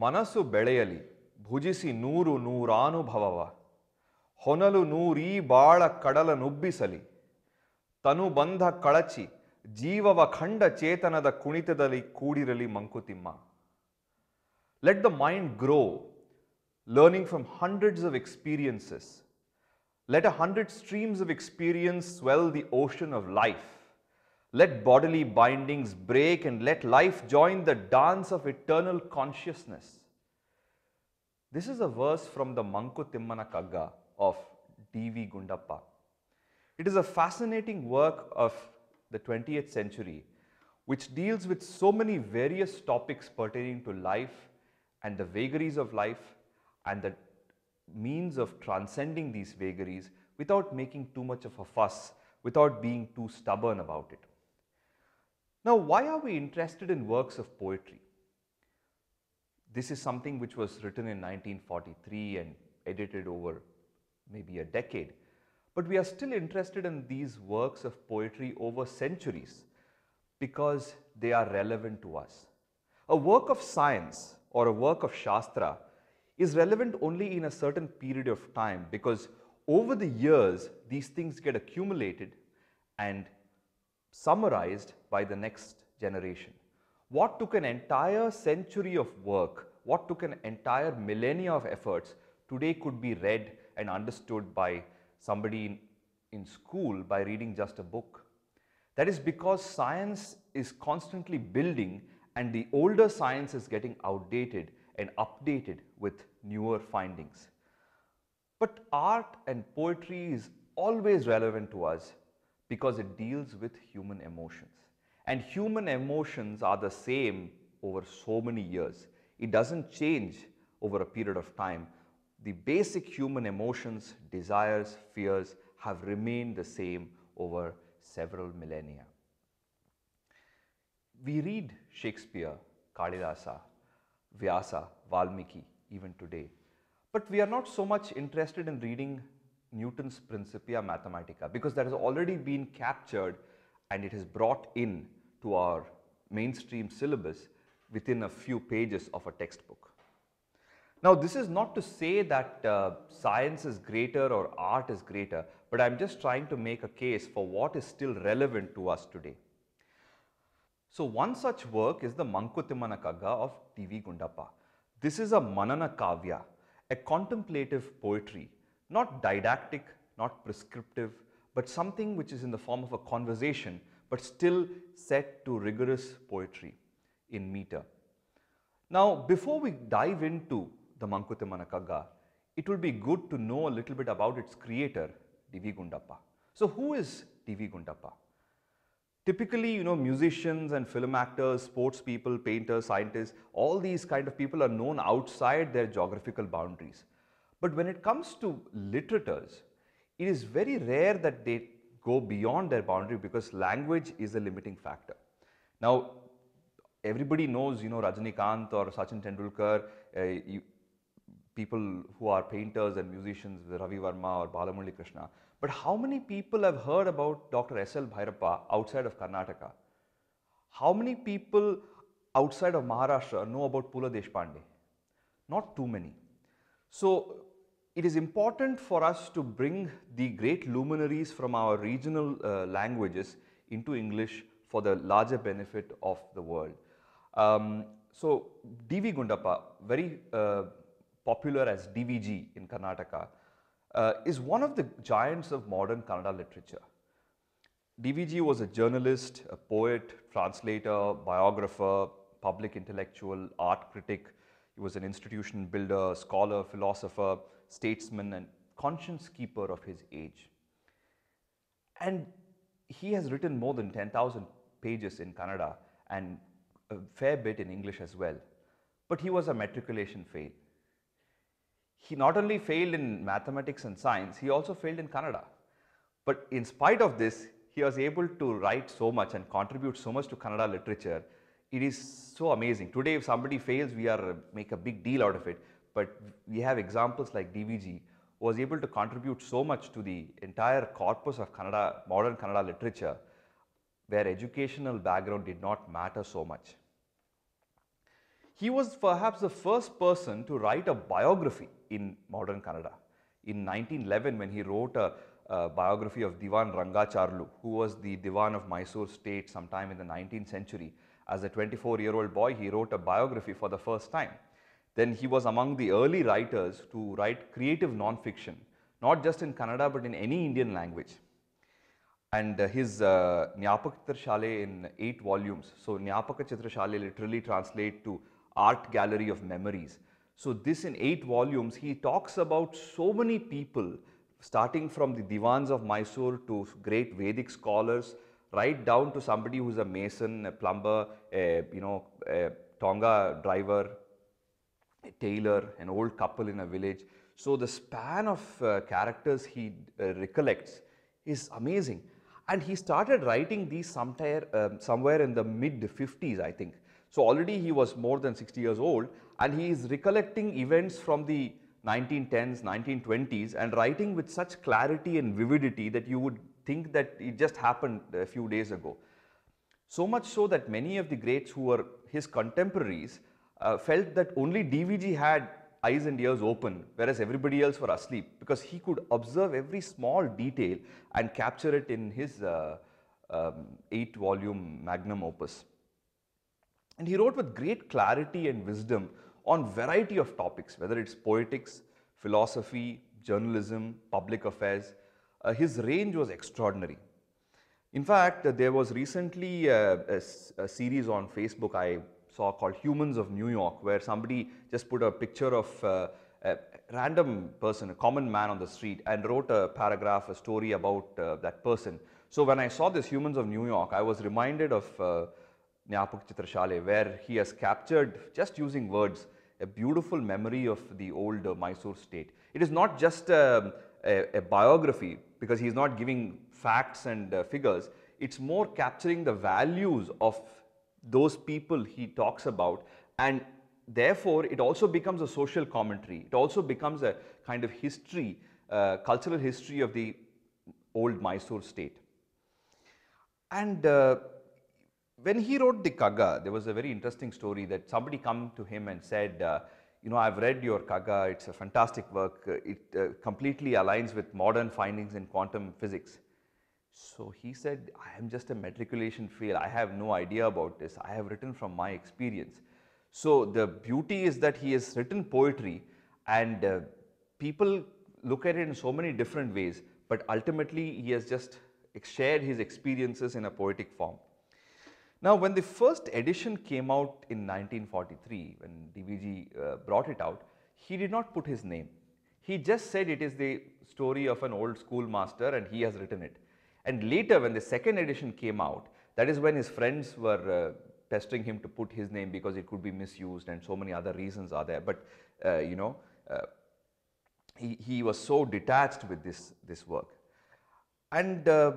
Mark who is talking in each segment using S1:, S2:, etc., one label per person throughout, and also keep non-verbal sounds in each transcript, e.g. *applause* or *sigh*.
S1: ಮನಸ್ಸು ಬೆಳೆಯಲಿ ಭುಜಿಸಿ ನೂರು ನೂರಾನುಭವವ. ಹೊನಲು ನೂರೀ ಬಾಳ ಕಡಲ ನುಬ್ಬಿಸಲಿ. ತನು ಬಂಧ ಕಳಚಿ ಜೀವವ ಖಂಡ ಚೇತನದ ಕುಣಿತದಲ್ಲಿ ಕೂಡಿರಲಿ Mankutimma let the mind grow learning from hundreds of experiences Let a hundred streams of experience swell the ocean of life. Let bodily bindings break and let life join the dance of eternal consciousness. This is a verse from the Manku Timmana Kagga of D.V. Gundappa. It is a fascinating work of the 20th century which deals with so many various topics pertaining to life and the vagaries of life and the means of transcending these vagaries without making too much of a fuss, without being too stubborn about it. Now, why are we interested in works of poetry? This is something which was written in 1943 and edited over maybe a decade. But we are still interested in these works of poetry over centuries because they are relevant to us. A work of science or a work of Shastra is relevant only in a certain period of time because over the years these things get accumulated and summarized by the next generation. What took an entire century of work, what took an entire millennia of efforts, today could be read and understood by somebody in, in school by reading just a book. That is because science is constantly building and the older science is getting outdated and updated with newer findings. But art and poetry is always relevant to us because it deals with human emotions. And human emotions are the same over so many years. It doesn't change over a period of time. The basic human emotions, desires, fears have remained the same over several millennia. We read Shakespeare, Kalidasa, Vyasa, Valmiki even today. But we are not so much interested in reading Newton's Principia Mathematica because that has already been captured and it is brought in to our mainstream syllabus within a few pages of a textbook. Now, this is not to say that uh, science is greater or art is greater, but I'm just trying to make a case for what is still relevant to us today. So, one such work is the Mankutimmana Kagga of D.V. Gundappa. This is a Manana Kavya, a contemplative poetry, not didactic, not prescriptive, but something which is in the form of a conversation, but still set to rigorous poetry in meter. Now, before we dive into the Mankutimmana Kagga, it will be good to know a little bit about its creator, D.V. Gundappa. So, who is D.V. Gundappa? Typically, you know, musicians and film actors, sports people, painters, scientists, all these kind of people are known outside their geographical boundaries. But when it comes to literators, it is very rare that they go beyond their boundary because language is a limiting factor. Now, everybody knows, you know, Rajnikant or Sachin Tendulkar, uh, you, people who are painters and musicians, Ravi Varma or Balamurali Krishna. But how many people have heard about Dr. S.L. Bhairappa outside of Karnataka? How many people outside of Maharashtra know about Pula Deshpande? Not too many. So, it is important for us to bring the great luminaries from our regional uh, languages into English for the larger benefit of the world. Um, so, D.V. Gundappa, very uh, popular as DVG in Karnataka, uh, is one of the giants of modern Kannada literature. DVG was a journalist, a poet, translator, biographer, public intellectual, art critic. He was an institution builder, scholar, philosopher, statesman, and conscience keeper of his age. And he has written more than 10,000 pages in Kannada and a fair bit in English as well. But he was a matriculation fail. He not only failed in mathematics and science, he also failed in Kannada. But in spite of this, he was able to write so much and contribute so much to Kannada literature it is so amazing. Today, if somebody fails, we are make a big deal out of it. But we have examples like DVG who was able to contribute so much to the entire corpus of Kannada, modern Kannada literature, where educational background did not matter so much. He was perhaps the first person to write a biography in modern Kannada. In 1911, when he wrote a, a biography of Diwan Rangacharlu, who was the Diwan of Mysore state sometime in the 19th century, as a 24 year old boy, he wrote a biography for the first time. Then he was among the early writers to write creative non-fiction, not just in Kannada but in any Indian language. And uh, his uh, Shale in eight volumes. So Nyapakachitra Shale literally translate to art gallery of memories. So this in eight volumes, he talks about so many people, starting from the divans of Mysore to great Vedic scholars, right down to somebody who's a mason, a plumber, a, you know, a Tonga driver, a tailor, an old couple in a village. So the span of uh, characters he uh, recollects is amazing. And he started writing these somewhere, um, somewhere in the mid 50s, I think. So already he was more than 60 years old and he is recollecting events from the 1910s, 1920s and writing with such clarity and vividity that you would think that it just happened a few days ago. So much so that many of the greats who were his contemporaries uh, felt that only DVG had eyes and ears open, whereas everybody else were asleep because he could observe every small detail and capture it in his uh, um, eight volume magnum opus. And he wrote with great clarity and wisdom on variety of topics, whether it's poetics, philosophy, journalism, public affairs. Uh, his range was extraordinary. In fact, uh, there was recently uh, a, a, series on Facebook I saw called Humans of New York, where somebody just put a picture of uh, a random person, a common man on the street, and wrote a paragraph, a story about uh, that person. So when I saw this Humans of New York, I was reminded of Nyapaka Chitrashale, where he has captured, just using words, a beautiful memory of the old uh, Mysore state. It is not just a, a, a biography, because he is not giving facts and uh, figures. It's more capturing the values of those people he talks about and therefore it also becomes a social commentary. It also becomes a kind of history, uh, cultural history of the old Mysore state. And uh, when he wrote the Kagga, there was a very interesting story that somebody come to him and said, uh, you know, I've read your Kagga, it's a fantastic work, it uh, completely aligns with modern findings in quantum physics. So he said, I am just a matriculation fail, I have no idea about this, I have written from my experience. So the beauty is that he has written poetry and uh, people look at it in so many different ways, but ultimately he has just shared his experiences in a poetic form. Now, when the first edition came out in 1943, when DVG uh, brought it out, he did not put his name. He just said it is the story of an old schoolmaster and he has written it. And later, when the second edition came out, that is when his friends were uh, pestering him to put his name because it could be misused and so many other reasons are there. But, uh, you know, uh, he, he was so detached with this, this work. And uh,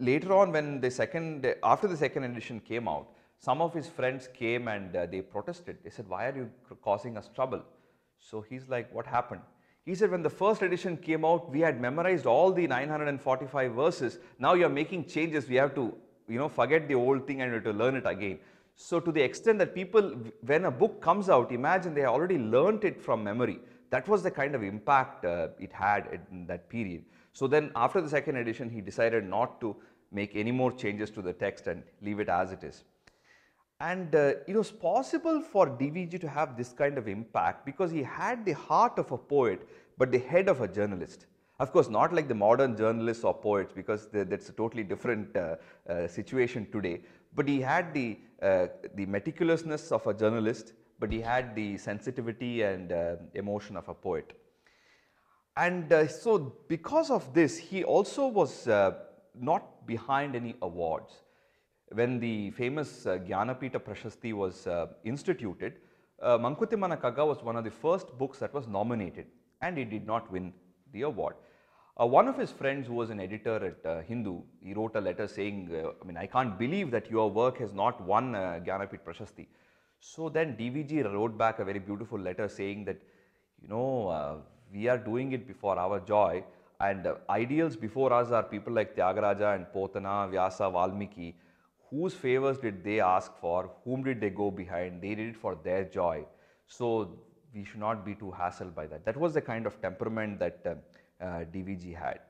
S1: later on when the second, after the second edition came out, some of his friends came and uh, they protested. They said, why are you causing us trouble? So he's like, what happened? He said, when the first edition came out, we had memorized all the 945 verses. Now you're making changes. We have to, you know, forget the old thing and to learn it again. So to the extent that people, when a book comes out, imagine they already learnt it from memory. That was the kind of impact uh, it had in that period. So then after the second edition, he decided not to make any more changes to the text and leave it as it is. And uh, it was possible for DVG to have this kind of impact because he had the heart of a poet but the head of a journalist. Of course, not like the modern journalists or poets because that's a totally different uh, uh, situation today. But he had the, uh, the meticulousness of a journalist, but he had the sensitivity and uh, emotion of a poet. And uh, so because of this, he also was not behind any awards. When the famous uh, Jnanapita Prashasti was uh, instituted, uh, Mankutimmana Kagga was one of the first books that was nominated and he did not win the award. Uh, one of his friends who was an editor at uh, Hindu, he wrote a letter saying, uh, I mean, I can't believe that your work has not won uh, Gyanapit Prashasti. So then DVG wrote back a very beautiful letter saying that, you know, uh, we are doing it before our joy and uh, ideals before us are people like Tyagaraja and Potana, Vyasa, Valmiki. Whose favors did they ask for? Whom did they go behind? They did it for their joy. So we should not be too hassled by that. That was the kind of temperament that uh, uh, DVG had.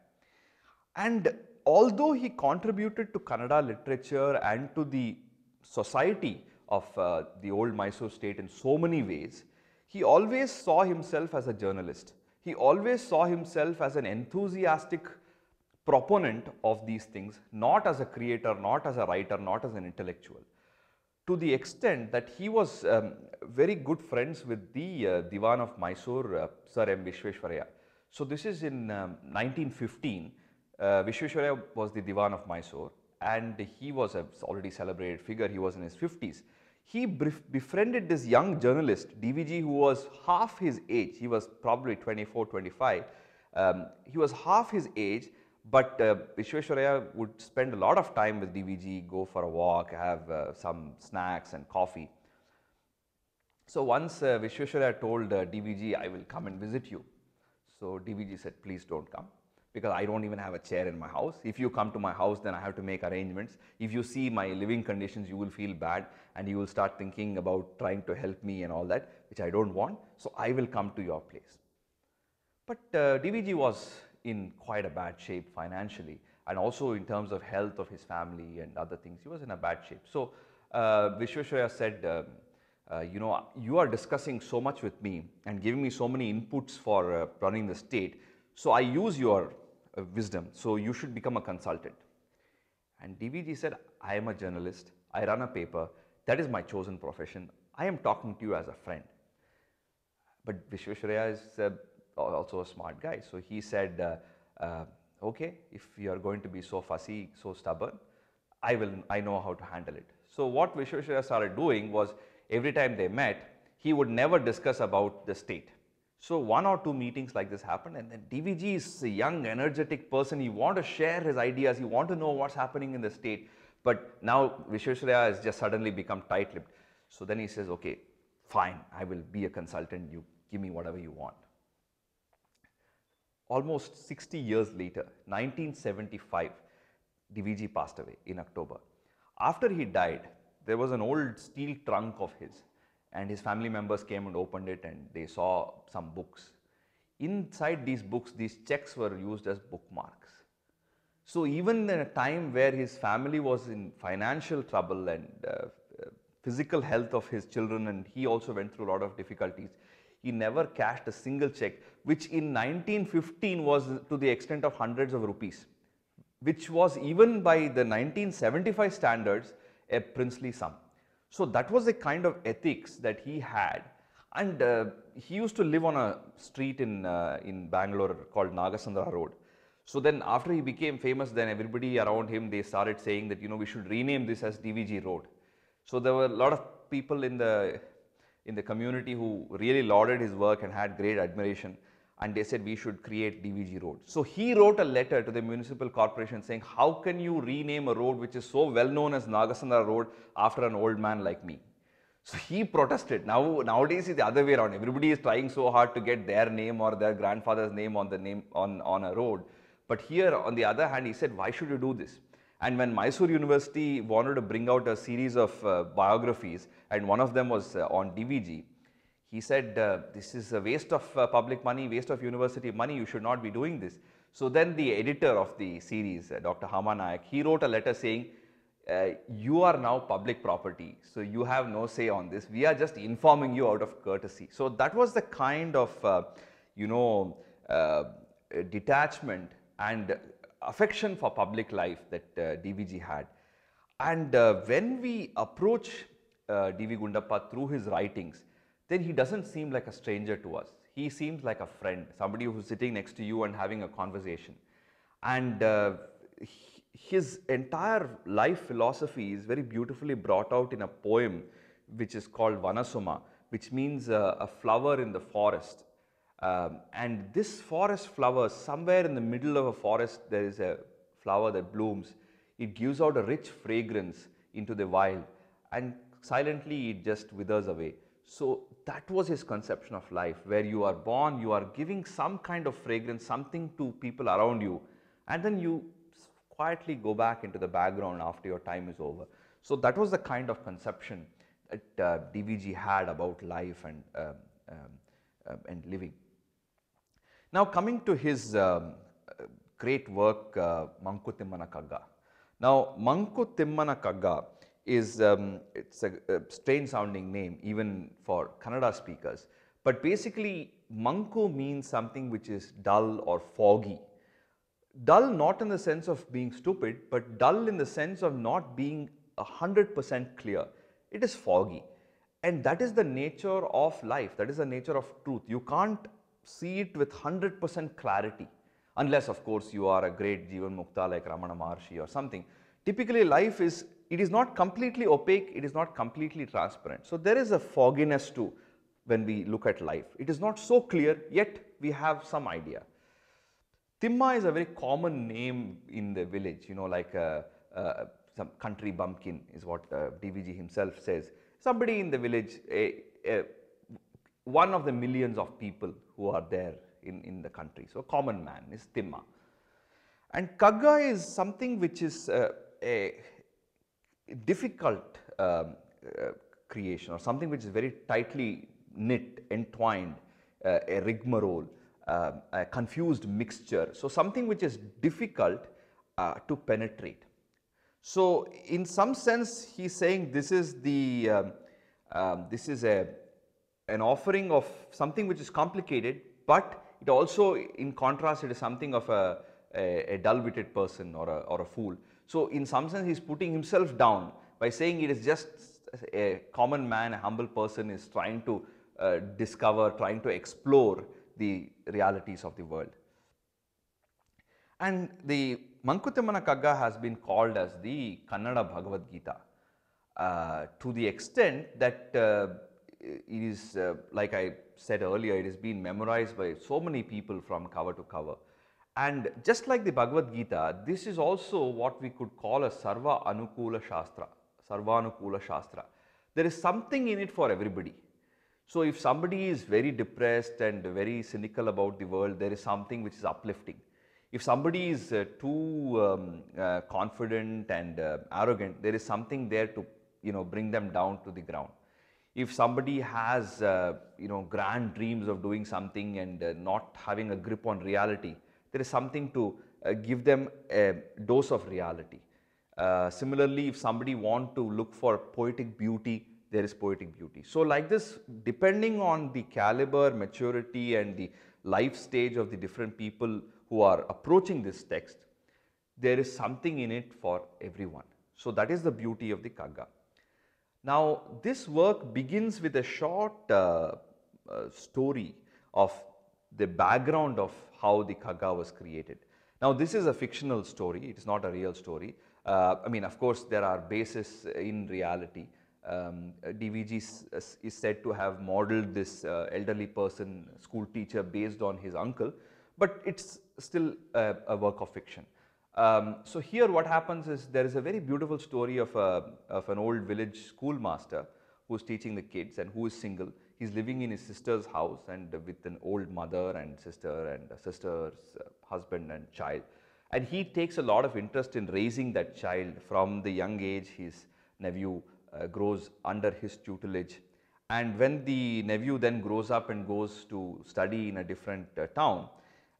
S1: And although he contributed to Kannada literature and to the society of uh, the old Mysore state in so many ways, he always saw himself as a journalist. He always saw himself as an enthusiastic proponent of these things, not as a creator, not as a writer, not as an intellectual. To the extent that he was um, very good friends with the uh, Diwan of Mysore, uh, Sir M. Vishweshwaraya. So this is in um, 1915. Uh, Vishweshwaraya was the Diwan of Mysore and he was a already celebrated figure. He was in his 50s. He befriended this young journalist, DVG, who was half his age. He was probably 24, 25. Um, he was half his age, but uh, Vishweshwaraya would spend a lot of time with DVG, go for a walk, have uh, some snacks and coffee. So once uh, Vishweshwaraya told uh, DVG, I will come and visit you. So DVG said, please don't come because I don't even have a chair in my house. If you come to my house, then I have to make arrangements. If you see my living conditions, you will feel bad and you will start thinking about trying to help me and all that, which I don't want. So I will come to your place. But uh, DVG was in quite a bad shape financially and also in terms of health of his family and other things. He was in a bad shape. So uh, Vishweshwaraya said, um, uh, you know, you are discussing so much with me and giving me so many inputs for uh, running the state. So I use your wisdom. So you should become a consultant. And DVG said, I am a journalist. I run a paper. That is my chosen profession. I am talking to you as a friend. But Vishweshwaraya is uh, also a smart guy. So he said, uh, uh, okay, if you are going to be so fussy, so stubborn, I will, I know how to handle it. So what Vishweshwaraya started doing was every time they met, he would never discuss about the state. So one or two meetings like this happened and then DVG is a young, energetic person. He want to share his ideas. He want to know what's happening in the state. But now Vishweshwaraya has just suddenly become tight-lipped. So then he says, okay, fine, I will be a consultant. You give me whatever you want. Almost 60 years later, 1975, DVG passed away in October. After he died, there was an old steel trunk of his and his family members came and opened it and they saw some books. Inside these books, these checks were used as bookmarks. So even in a time where his family was in financial trouble and uh, physical health of his children and he also went through a lot of difficulties, he never cashed a single check, which in 1915 was to the extent of hundreds of rupees, which was even by the 1975 standards a princely sum. So that was the kind of ethics that he had. And uh, he used to live on a street in, uh, in Bangalore called Nagasandra Road. So then after he became famous, then everybody around him, they started saying that, you know, we should rename this as DVG Road. So there were a lot of people in the, in the community who really lauded his work and had great admiration and they said we should create DVG road. So he wrote a letter to the municipal corporation saying, how can you rename a road which is so well known as Nagasandra road after an old man like me? So he protested. Now nowadays it's the other way around. Everybody is trying so hard to get their name or their grandfather's name on the name on, on a road. But here on the other hand, he said, why should you do this? And when Mysore University wanted to bring out a series of uh, biographies, and one of them was uh, on DVG, he said, uh, this is a waste of uh, public money, waste of university money, you should not be doing this. So then the editor of the series, uh, Dr. Hama Nayak, he wrote a letter saying, uh, you are now public property, so you have no say on this. We are just informing you out of courtesy. So that was the kind of, uh, you know, uh, detachment and affection for public life that DVG had. And when we approach D.V. Gundappa through his writings, then he doesn't seem like a stranger to us. He seems like a friend, somebody who's sitting next to you and having a conversation. And uh, his entire life philosophy is very beautifully brought out in a poem which is called Vanasuma, which means uh, a flower in the forest. Um, and this forest flower, somewhere in the middle of a forest, there is a flower that blooms. It gives out a rich fragrance into the wild and silently it just withers away. So that was his conception of life, where you are born, you are giving some kind of fragrance, something to people around you, and then you quietly go back into the background after your time is over. So that was the kind of conception that uh, DVG had about life and, um, um, uh, and living. Now coming to his um, great work, uh, Timmana Kagga. Now Manku Timmana Kagga is, um, it's a, a, strange sounding name even for Kannada speakers, but basically Manku means something which is dull or foggy. Dull not in the sense of being stupid, but dull in the sense of not being 100% clear. It is foggy. And that is the nature of life, that is the nature of truth. You can't see it with 100% clarity, unless of course you are a great Jivan Mukta like Ramana Maharshi or something. Typically life is, it is not completely opaque, it is not completely transparent. So there is a fogginess to when we look at life. It is not so clear, yet we have some idea. Timma is a very common name in the village, you know, like uh, uh, some country bumpkin is what uh, DVG himself says. Somebody in the village, a, a, one of the millions of people who are there in, in the country. So, common man is Timma. And Kagga is something which is uh, a difficult um, uh, creation or something which is very tightly knit, entwined, uh, a rigmarole, uh, a confused mixture. So, something which is difficult uh, to penetrate. So, in some sense he is saying this is the, um, um, this is a, an offering of something which is complicated, but it also in contrast it is something of a, a, a dull witted person or a, or a fool. So, in some sense he is putting himself down by saying it is just a common man, a humble person is trying to uh, discover, trying to explore the realities of the world. And the Manku Timmana Kagga has been called as the Kannada Bhagavad Gita uh, to the extent that uh, it is, uh, like I said earlier, it has been memorized by so many people from cover to cover. And just like the Bhagavad Gita, this is also what we could call a Sarva Anukula Shastra, Sarvanukula Shastra. There is something in it for everybody. So if somebody is very depressed and very cynical about the world, there is something which is uplifting. If somebody is uh, too um, uh, confident and uh, arrogant, there is something there to you know bring them down to the ground. If somebody has uh, you know grand dreams of doing something and uh, not having a grip on reality, there is something to uh, give them a dose of reality. Uh, similarly, if somebody want to look for poetic beauty, there is poetic beauty. So like this, depending on the caliber, maturity and the life stage of the different people who are approaching this text, there is something in it for everyone. So that is the beauty of the Kagga. Now this work begins with a short uh, uh, story of the background of how the Kagga was created. Now this is a fictional story, it is not a real story. Uh, I mean of course there are bases in reality. Um, DVG is, said to have modeled this uh, elderly person, school teacher based on his uncle, but it's still a, a work of fiction. Um, so here what happens is there is a very beautiful story of, a, of an old village schoolmaster who is teaching the kids and who is single he's living in his sister's house and with an old mother and sister and sister's uh, husband and child. And he takes a lot of interest in raising that child from the young age his nephew uh, grows under his tutelage. And when the nephew then grows up and goes to study in a different uh, town,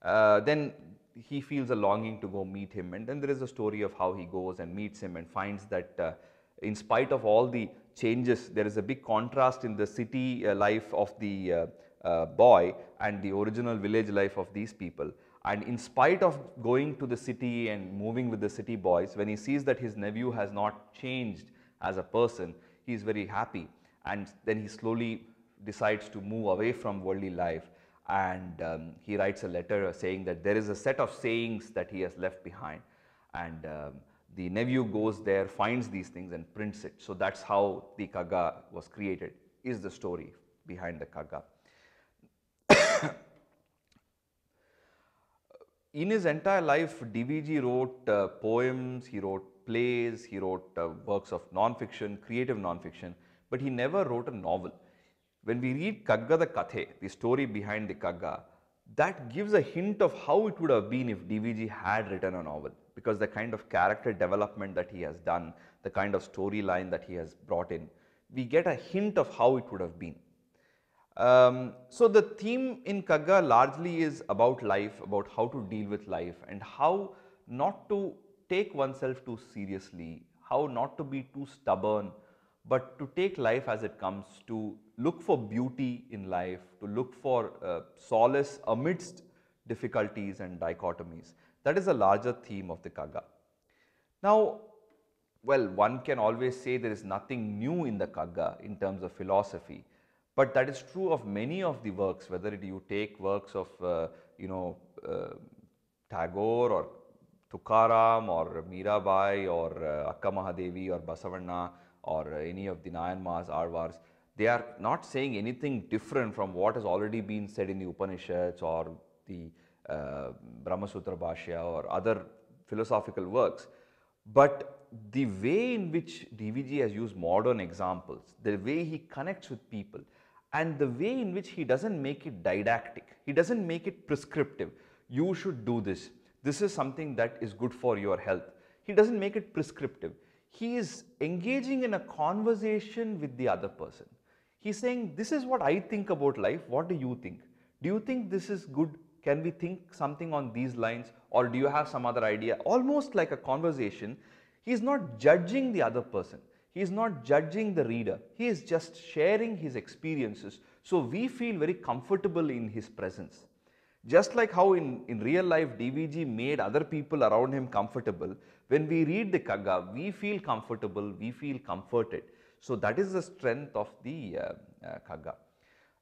S1: uh, then he feels a longing to go meet him and then there is a story of how he goes and meets him and finds that in spite of all the changes. There is a big contrast in the city uh, life of the uh, uh, boy and the original village life of these people. And in spite of going to the city and moving with the city boys, when he sees that his nephew has not changed as a person, he is very happy. And then he slowly decides to move away from worldly life and um, he writes a letter saying that there is a set of sayings that he has left behind and um, the nephew goes there, finds these things and prints it. So that's how the Kagga was created, is the story behind the Kagga. *coughs* in his entire life, DVG wrote uh, poems, he wrote plays, he wrote uh, works of non-fiction, creative non-fiction, but he never wrote a novel. When we read Kagga the Kathe, the story behind the Kagga, that gives a hint of how it would have been if DVG had written a novel because the kind of character development that he has done, the kind of storyline that he has brought in, we get a hint of how it would have been. Um, so the theme in Kagga largely is about life, about how to deal with life and how not to take oneself too seriously, how not to be too stubborn, but to take life as it comes, to look for beauty in life, to look for uh, solace amidst difficulties and dichotomies. That is a larger theme of the Kagga. Now, well, one can always say there is nothing new in the Kagga in terms of philosophy, but that is true of many of the works, whether it, you take works of, uh, you know, uh, Tagore or Tukaram or Mirabai or uh, Akka Mahadevi or Basavanna or any of the Nayanmars, Alvars, they are not saying anything different from what has already been said in the Upanishads or the uh, Brahmasutra Bhashya or other philosophical works. But the way in which DVG has used modern examples, the way he connects with people, and the way in which he doesn't make it didactic, he doesn't make it prescriptive. You should do this. This is something that is good for your health. He doesn't make it prescriptive. He is engaging in a conversation with the other person. He's saying, This is what I think about life. What do you think? Do you think this is good? Can we think something on these lines? Or do you have some other idea? Almost like a conversation. He's not judging the other person. He is not judging the reader. He is just sharing his experiences. So we feel very comfortable in his presence. Just like how in, in real life DVG made other people around him comfortable, when we read the Kagga, we feel comfortable, we feel comforted. So that is the strength of the uh, uh, Kagga.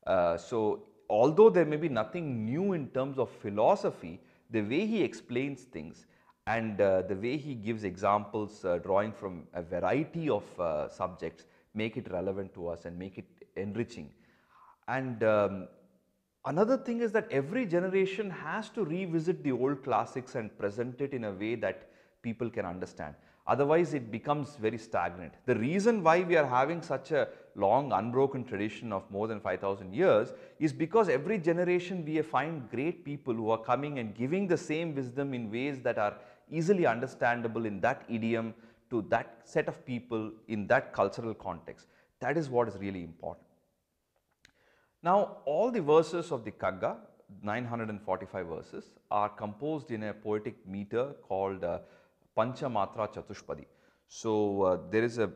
S1: Uh, so although there may be nothing new in terms of philosophy, the way he explains things and uh, the way he gives examples uh, drawing from a variety of uh, subjects make it relevant to us and make it enriching. And um, another thing is that every generation has to revisit the old classics and present it in a way that people can understand. Otherwise, it becomes very stagnant. The reason why we are having such a long unbroken tradition of more than 5000 years is because every generation we find great people who are coming and giving the same wisdom in ways that are easily understandable in that idiom to that set of people in that cultural context. That is what is really important. Now, all the verses of the Kagga, 945 verses, are composed in a poetic meter called uh, Panchamatra Chatushpadi. So, uh, there is a,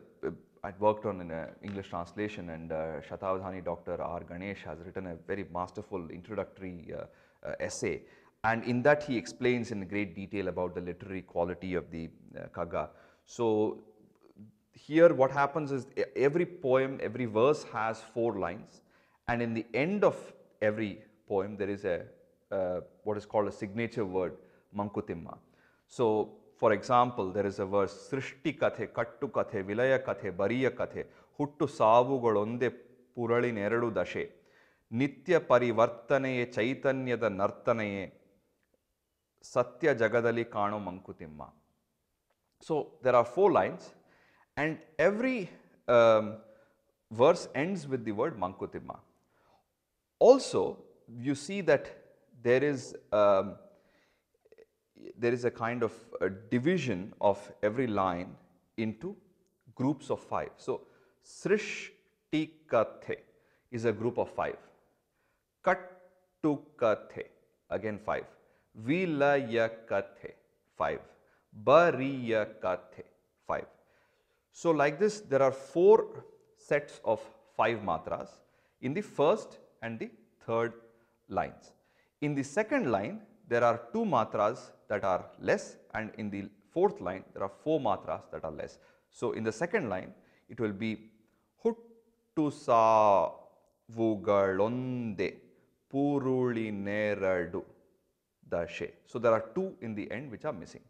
S1: I worked on an English translation and uh, Shatavadhani Dr. R. Ganesh has written a very masterful introductory uh, uh, essay and in that he explains in great detail about the literary quality of the uh, Kagga. So here what happens is every poem, every verse has four lines and in the end of every poem there is a uh, what is called a signature word Mankutimma. So for example there is a verse ಸೃಷ್ಟಿ ಕಥೆ ಕಟ್ಟು ಕಥೆ ವಿಲಯ ಕಥೆ ಬರಿಯ ಕಥೆ ಹುಟ್ಟು ಸಾವುಗಳೊಂದೇ ಪುರಳಿನೆರಡು ದಶೆ ನಿತ್ಯ ಪರಿವರ್ತನೆಯೇ ಚೈತನ್ಯದ ನರ್ತನೆಯೇ ಸತ್ಯ ಜಗದಲ್ಲಿ ಕಾಣೋ Mankutimma so there are four lines and every verse ends with the word Mankutimma also you see that there is there is a kind of a division of every line into groups of five. So, Srishtikathe is a group of five. Kattukathe, again five. Vilayakathe, five. Bariyakathe, five. So, like this, there are four sets of five matras in the first and the third lines. In the second line, there are two matras that are less and in the fourth line, there are four matras that are less. So, in the second line, it will be huttu savugalonde puruli neradu dashe. So, there are two in the end which are missing.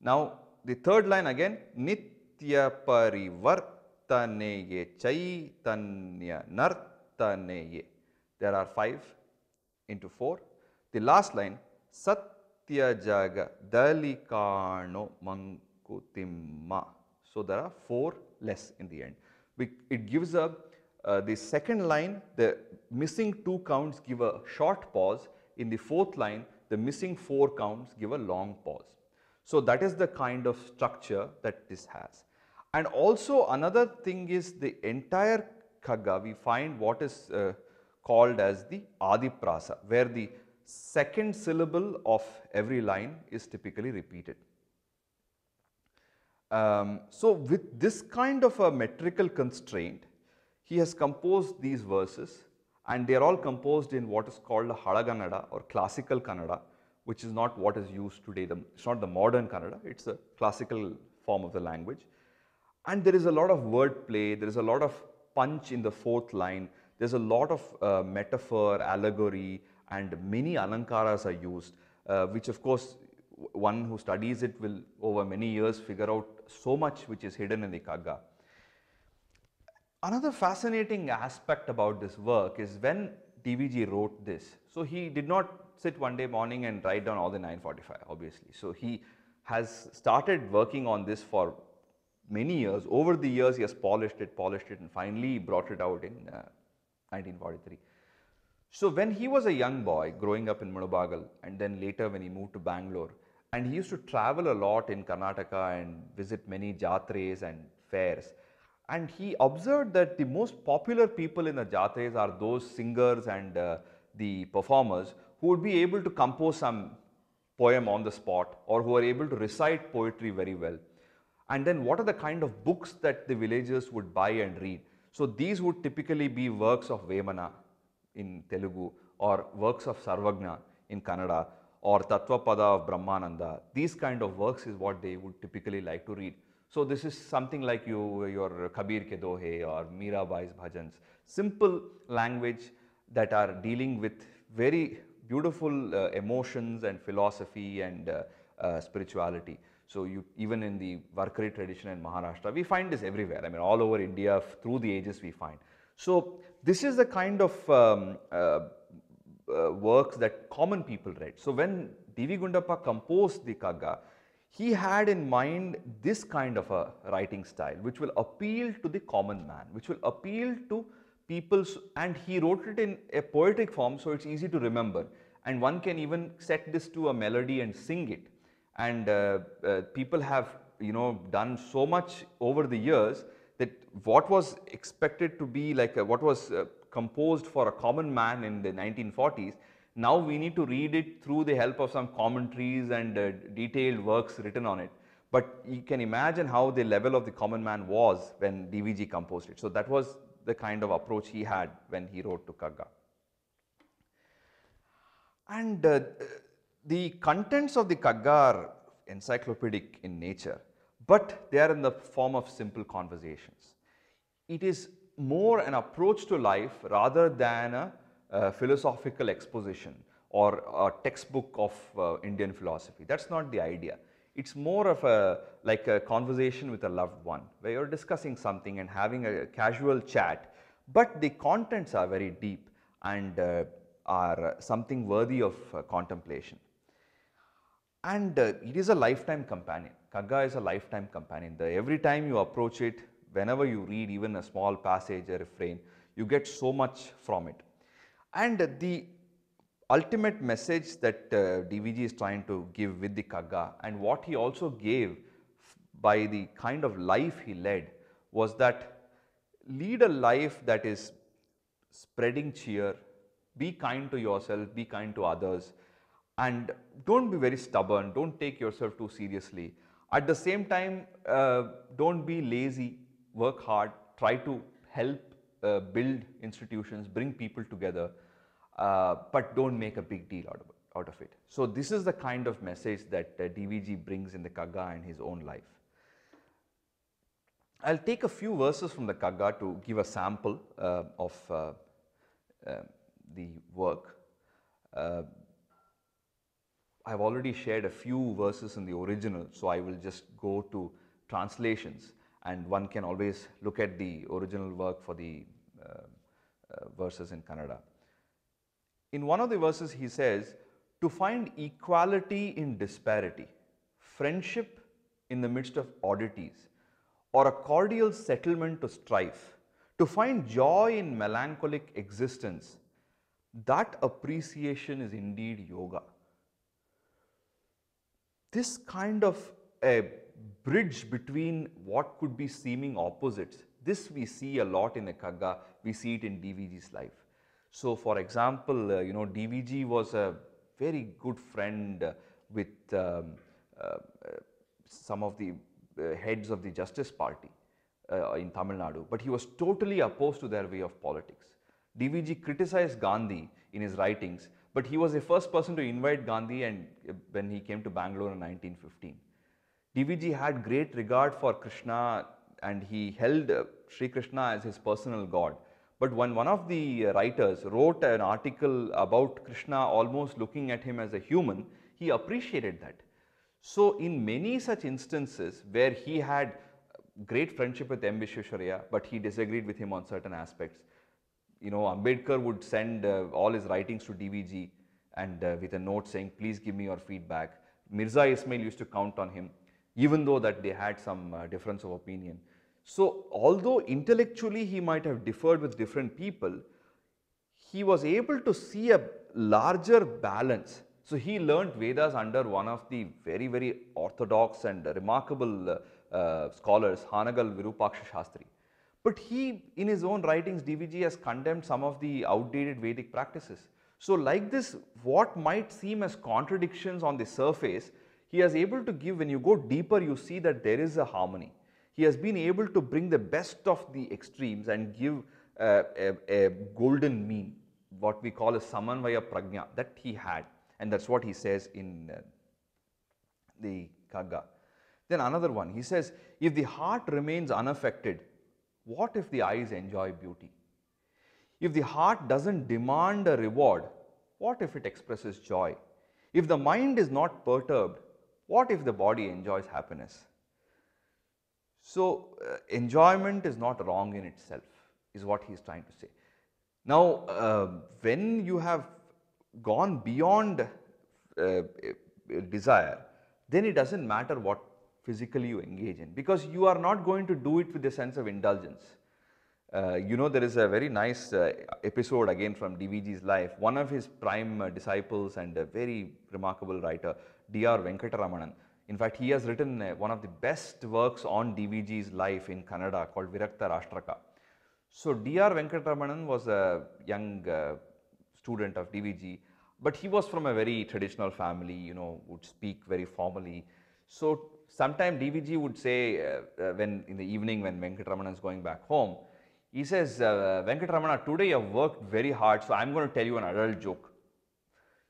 S1: Now, the third line again, nitya parivartaneye chaitanya nartaneye. There are five into four. The last line, sat Satyajaga Dalikano Mankutimma. So there are four less in the end. It gives a uh, the second line, the missing two counts give a short pause. In the fourth line, the missing four counts give a long pause. So that is the kind of structure that this has. And also another thing is the entire Kagga, we find what is uh, called as the Adiprasa, where the second syllable of every line is typically repeated. Um, so with this kind of a metrical constraint, he has composed these verses and they are all composed in what is called Halegannada or classical Kannada, which is not what is used today. The, it's not the modern Kannada, it's a classical form of the language. And there is a lot of wordplay, there is a lot of punch in the fourth line, there's a lot of uh, metaphor, allegory, and many alankaras are used, uh, which of course one who studies it will over many years figure out so much which is hidden in the Kagga. Another fascinating aspect about this work is when DVG wrote this. So he did not sit one day morning and write down all the 945 obviously. So he has started working on this for many years. Over the years he has polished it, polished it and finally brought it out in uh, 1943. So when he was a young boy growing up in Mulbagal and then later when he moved to Bangalore and he used to travel a lot in Karnataka and visit many jatres and fairs and he observed that the most popular people in the jatres are those singers and uh, the performers who would be able to compose some poem on the spot or who are able to recite poetry very well. And then what are the kind of books that the villagers would buy and read? So these would typically be works of Vemana in Telugu or works of Sarvagna in Kannada or Tattvapada of Brahmananda. These kind of works is what they would typically like to read. So this is something like you, your Kabir ke Dohe or Mirabai's bhajans. Simple language that are dealing with very beautiful uh, emotions and philosophy and uh, uh, spirituality. So you, even in the Varkari tradition in Maharashtra, we find this everywhere. I mean, all over India, through the ages we find. So this is the kind of um, uh, uh, works that common people read. So when D.V. Gundappa composed the Kagga, he had in mind this kind of a writing style, which will appeal to the common man, which will appeal to people, and he wrote it in a poetic form, so it's easy to remember. And one can even set this to a melody and sing it. And uh, uh, people have, you know, done so much over the years that what was expected to be like a, what was uh, composed for a common man in the 1940s, now we need to read it through the help of some commentaries and uh, detailed works written on it. But you can imagine how the level of the common man was when DVG composed it. So that was the kind of approach he had when he wrote to Kagga. And uh, the contents of the Kagga are encyclopedic in nature, but they are in the form of simple conversations. It is more an approach to life rather than a, a philosophical exposition or a textbook of uh, Indian philosophy. That's not the idea. It's more of a like a conversation with a loved one where you're discussing something and having a casual chat, but the contents are very deep and uh, are something worthy of uh, contemplation. And uh, it is a lifetime companion. Kagga is a lifetime companion. The, every time you approach it, whenever you read even a small passage, a refrain, you get so much from it. And the ultimate message that uh, DVG is trying to give with the Kagga and what he also gave by the kind of life he led was that lead a life that is spreading cheer, be kind to yourself, be kind to others, and don't be very stubborn, don't take yourself too seriously. At the same time, uh, don't be lazy, work hard, try to help uh, build institutions, bring people together, uh, but don't make a big deal out of, out of it. So this is the kind of message that uh, DVG brings in the Kagga and his own life. I'll take a few verses from the Kagga to give a sample uh, of uh, the work. I've already shared a few verses in the original, so I will just go to translations and one can always look at the original work for the uh, uh, verses in Kannada. In one of the verses he says, to find equality in disparity, friendship in the midst of oddities, or a cordial settlement to strife, to find joy in melancholic existence, that appreciation is indeed yoga. This kind of a bridge between what could be seeming opposites, this we see a lot in the Ekagga, we see it in DVG's life. So for example, uh, you know, DVG was a very good friend uh, with um, uh, some of the uh, heads of the Justice Party uh, in Tamil Nadu, but he was totally opposed to their way of politics. DVG criticized Gandhi in his writings, but he was the first person to invite Gandhi and uh, when he came to Bangalore in 1915. DVG had great regard for Krishna and he held uh, Sri Krishna as his personal god. But when one of the writers wrote an article about Krishna almost looking at him as a human, he appreciated that. So in many such instances where he had great friendship with M. Visvesvaraya, but he disagreed with him on certain aspects, you know, Ambedkar would send uh, all his writings to DVG and uh, with a note saying, please give me your feedback. Mirza Ismail used to count on him, even though that they had some uh, difference of opinion. So, although intellectually he might have differed with different people, he was able to see a larger balance. So, he learnt Vedas under one of the very, very orthodox and remarkable uh, scholars, Hanagal Virupaksha Shastri. But he, in his own writings, DVG has condemned some of the outdated Vedic practices. So, like this, what might seem as contradictions on the surface, he is able to give, when you go deeper, you see that there is a harmony he has been able to bring the best of the extremes and give a, a, a golden mean, what we call a samanvaya prajna that he had. And that's what he says in uh, the Kagga. Then another one, he says, if the heart remains unaffected, what if the eyes enjoy beauty? If the heart doesn't demand a reward, what if it expresses joy? If the mind is not perturbed, what if the body enjoys happiness? So, uh, enjoyment is not wrong in itself is what he is trying to say. Now, uh, when you have gone beyond uh, desire, then it does not matter what physically you engage in because you are not going to do it with a sense of indulgence. Uh, you know, there is a very nice uh, episode again from DVG's life. One of his prime uh, disciples and a very remarkable writer, D.R. Venkataramanan, in fact, he has written uh, one of the best works on DVG's life in Kannada called Virakta Rashtraka. So, D.R. Venkataramanan was a young uh, student of DVG, but he was from a very traditional family, you know, would speak very formally. So, sometime DVG would say uh, uh, when in the evening when Venkataramanan is going back home, he says, uh, Venkatamana, today you have worked very hard, so I am going to tell you an adult joke.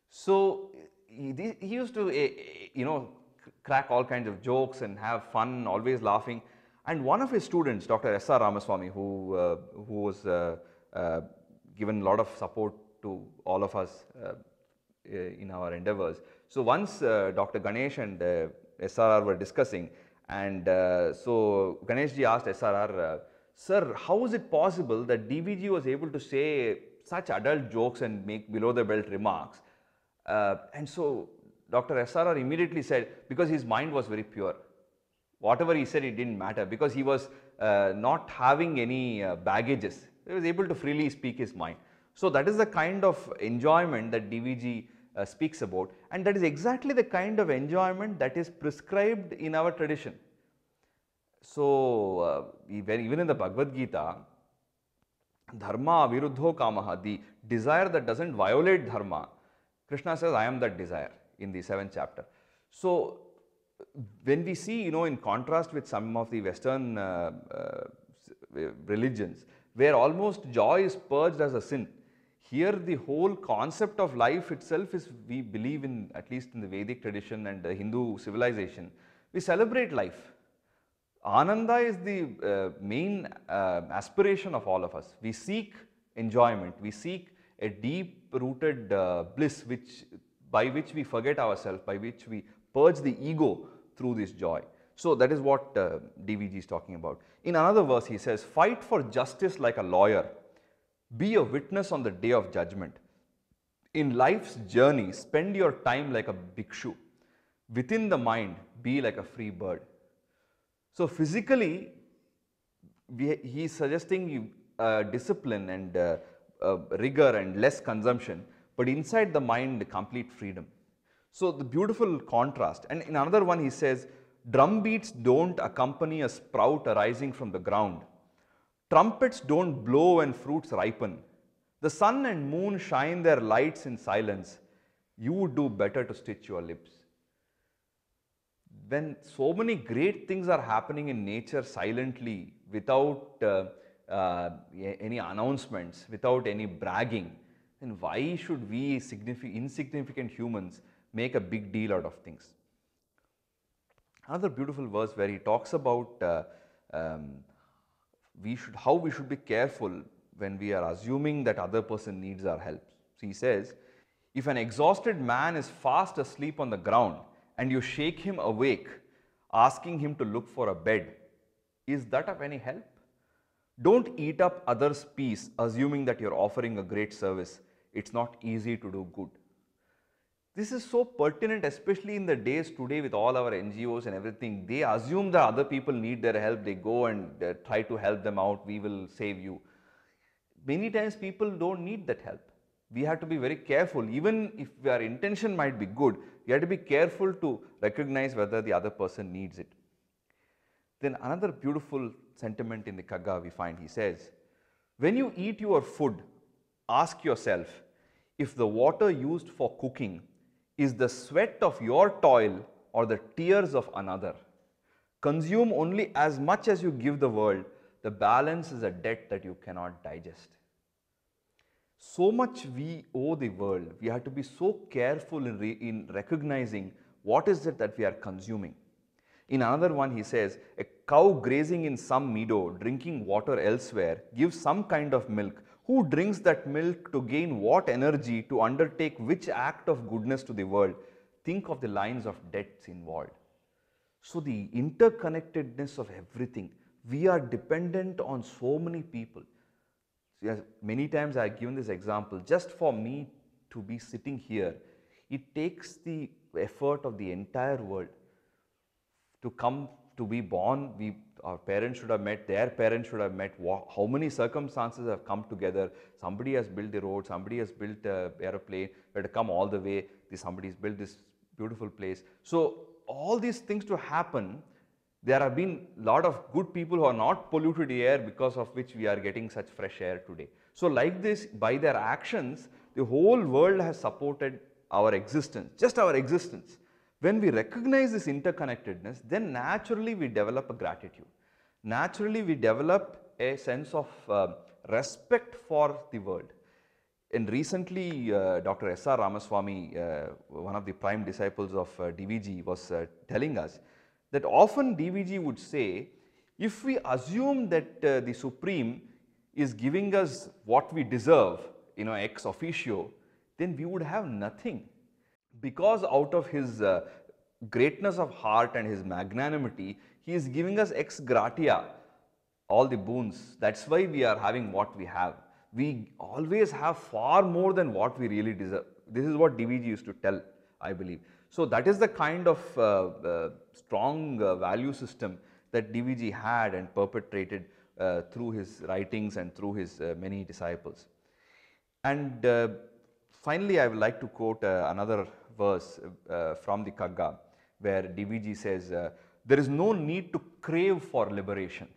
S1: So, he, he used to, uh, you know, crack all kinds of jokes and have fun, always laughing. And one of his students, Dr. S.R. Ramaswamy, who, uh, who was uh, uh, given a lot of support to all of us uh, in our endeavors. So once Dr. Ganesh and SRR were discussing and so Ganesh ji asked SRR, Sir, how is it possible that DVG was able to say such adult jokes and make below the belt remarks? and so Dr. SRR immediately said, because his mind was very pure. Whatever he said, it didn't matter because he was uh, not having any uh, baggages. He was able to freely speak his mind. So that is the kind of enjoyment that DVG uh, speaks about and that is exactly the kind of enjoyment that is prescribed in our tradition. So uh, even in the Bhagavad Gita, dharma viruddho kamaha, the desire that does not violate dharma, Krishna says, I am that desire in the seventh chapter. So, when we see, you know, in contrast with some of the Western uh, uh, religions, where almost joy is purged as a sin, here the whole concept of life itself is, we believe in, at least in the Vedic tradition and the Hindu civilization, we celebrate life. Ananda is the uh, main uh, aspiration of all of us. We seek enjoyment, we seek a deep rooted uh, bliss which by which we forget ourselves, by which we purge the ego through this joy. So that is what uh, DVG is talking about. In another verse he says, fight for justice like a lawyer, be a witness on the day of judgment. In life's journey, spend your time like a bhikshu. Within the mind, be like a free bird. So, physically, he is suggesting uh, discipline and uh, uh, rigor and less consumption, but inside the mind, complete freedom. So, the beautiful contrast. And in another one, he says, drum beats don't accompany a sprout arising from the ground. Trumpets don't blow when fruits ripen. The sun and moon shine their lights in silence. You would do better to stitch your lips. When so many great things are happening in nature silently, without uh, uh, any announcements, without any bragging, then why should we insignificant humans make a big deal out of things? Another beautiful verse where he talks about uh, um, we should how we should be careful when we are assuming that other person needs our help. So he says, if an exhausted man is fast asleep on the ground and you shake him awake, asking him to look for a bed, is that of any help? Don't eat up others' peace, assuming that you're offering a great service. It's not easy to do good. This is so pertinent, especially in the days today with all our NGOs and everything. They assume that other people need their help. They go and uh, try to help them out. We will save you. Many times people don't need that help. We have to be very careful. Even if our intention might be good, we have to be careful to recognize whether the other person needs it. Then another beautiful sentiment in the Kagga we find, he says, when you eat your food, ask yourself if the water used for cooking is the sweat of your toil or the tears of another. Consume only as much as you give the world. The balance is a debt that you cannot digest. So much we owe the world. We have to be so careful in, re in recognizing what is it that we are consuming. In another one, he says, a cow grazing in some meadow, drinking water elsewhere, gives some kind of milk who drinks that milk to gain what energy to undertake which act of goodness to the world? Think of the lines of debts involved. So, the interconnectedness of everything, we are dependent on so many people. Yes, many times I have given this example, just for me to be sitting here, it takes the effort of the entire world to come to be born. We our parents should have met, their parents should have met, how many circumstances have come together. Somebody has built the road, somebody has built an aeroplane, we had to come all the way, somebody has built this beautiful place. So all these things to happen, there have been a lot of good people who are not polluted air because of which we are getting such fresh air today. So like this, by their actions, the whole world has supported our existence, just our existence. When we recognize this interconnectedness, then naturally we develop a gratitude. Naturally we develop a sense of uh, respect for the world. And recently, uh, Dr. S.R. Ramaswamy, uh, one of the prime disciples of uh, DVG, was uh, telling us that often DVG would say, if we assume that uh, the Supreme is giving us what we deserve, you know, ex officio, then we would have nothing because out of his uh, greatness of heart and his magnanimity, he is giving us ex gratia all the boons. That's why we are having what we have. We always have far more than what we really deserve. This is what DVG used to tell, I believe. So that is the kind of uh, uh, strong uh, value system that DVG had and perpetrated uh, through his writings and through his uh, many disciples. And finally, I would like to quote another verse uh, from the Kagga where DVG says, uh, there is no need to crave for liberation.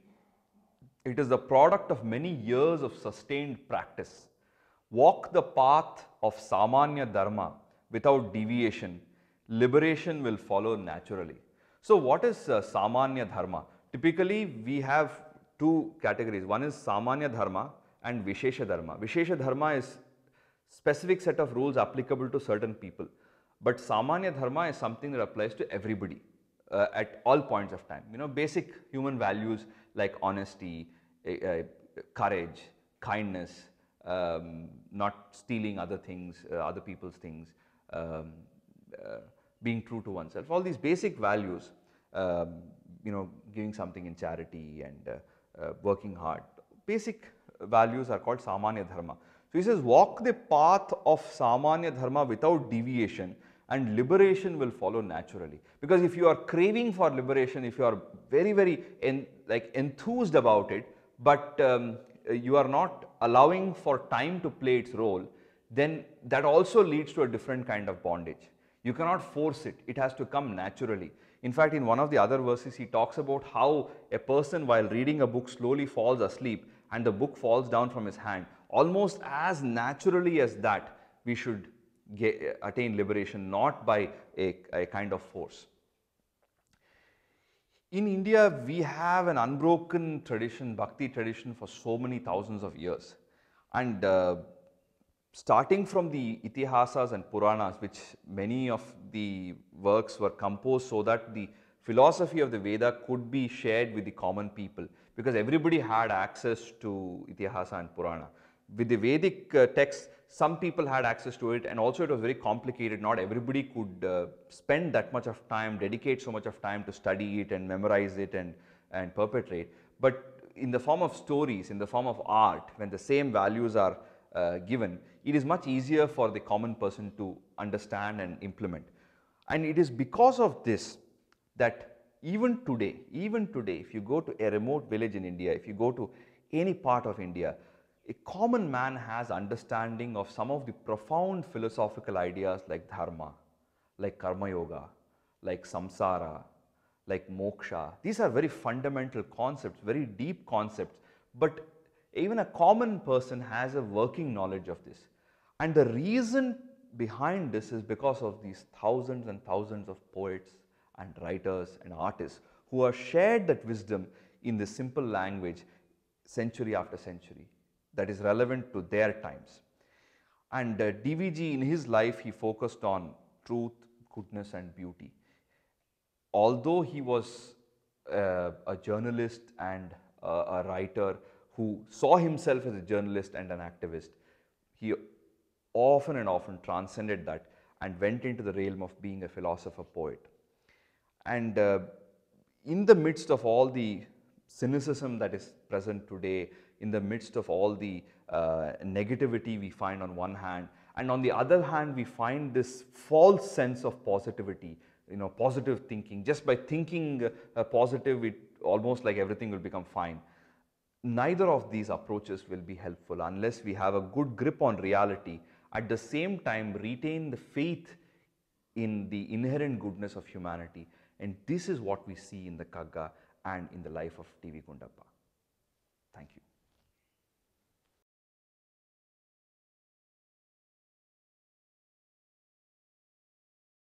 S1: It is the product of many years of sustained practice. Walk the path of Samanya Dharma without deviation. Liberation will follow naturally. So what is uh, Samanya Dharma? Typically, we have two categories. One is Samanya Dharma and Vishesha Dharma. Vishesha Dharma is specific set of rules applicable to certain people. But Samanya Dharma is something that applies to everybody uh, at all points of time. You know, basic human values like honesty, uh, courage, kindness, um, not stealing other things, uh, other people's things, um, uh, being true to oneself. All these basic values, um, you know, giving something in charity and uh, uh, working hard. Basic values are called Samanya Dharma. So he says, walk the path of Samanya Dharma without deviation and liberation will follow naturally. Because if you are craving for liberation, if you are very, very en like enthused about it, but um, you are not allowing for time to play its role, then that also leads to a different kind of bondage. You cannot force it, it has to come naturally. In fact, in one of the other verses, he talks about how a person while reading a book slowly falls asleep and the book falls down from his hand almost as naturally as that, we should get, attain liberation, not by a, a kind of force. In India, we have an unbroken tradition, bhakti tradition for so many thousands of years. And uh, starting from the Itihasas and Puranas, which many of the works were composed so that the philosophy of the Veda could be shared with the common people because everybody had access to Itihasa and Purana with the Vedic uh, texts, some people had access to it and also it was very complicated. Not everybody could uh, spend that much of time, dedicate so much of time to study it and memorize it and, and perpetrate. But in the form of stories, in the form of art, when the same values are uh, given, it is much easier for the common person to understand and implement. And it is because of this that even today, even today, if you go to a remote village in India, if you go to any part of India, a common man has understanding of some of the profound philosophical ideas like dharma, like karma yoga, like samsara, like moksha. These are very fundamental concepts, very deep concepts, but even a common person has a working knowledge of this. And the reason behind this is because of these thousands and thousands of poets and writers and artists who have shared that wisdom in the simple language century after century that is relevant to their times. And uh, DVG in his life, he focused on truth, goodness, and beauty. Although he was uh, a journalist and a writer who saw himself as a journalist and an activist, he often and often transcended that and went into the realm of being a philosopher poet. And uh, in the midst of all the cynicism that is present today, in the midst of all the uh, negativity we find on one hand, and on the other hand, we find this false sense of positivity, you know, positive thinking. Just by thinking uh, positive, it almost like everything will become fine. Neither of these approaches will be helpful unless we have a good grip on reality. At the same time, retain the faith in the inherent goodness of humanity. And this is what we see in the Kagga and in the life of D.V. Gundappa.